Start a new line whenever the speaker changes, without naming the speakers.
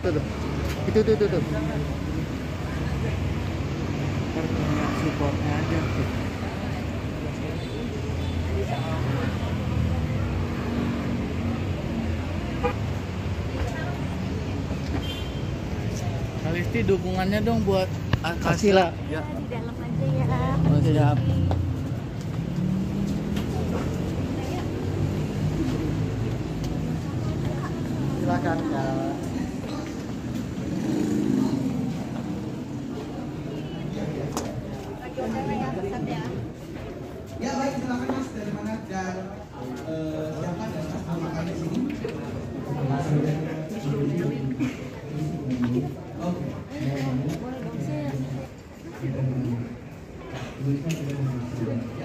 tuh tuh. Itu tuh tuh tuh.
Punya supportnya aja tuh. Kalisti dukungannya dong buat
lah.
Ya.
di dalam aja ya.
Oh, siap.
Silakan ya.
Ya baik silakan mas dari mana dan eh, siapa dan apa makan di sini? Oke. Okay.